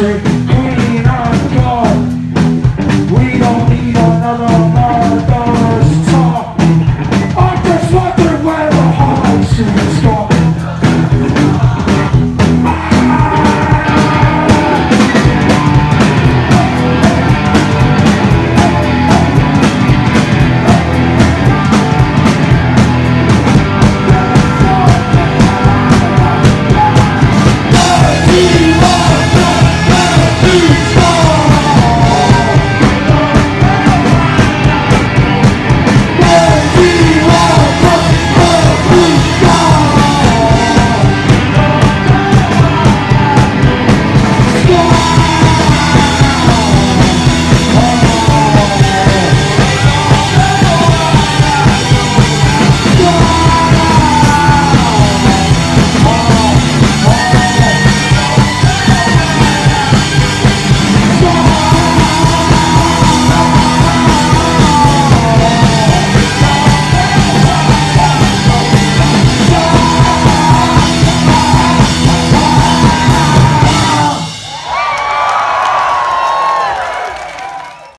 straight, we God. We don't need another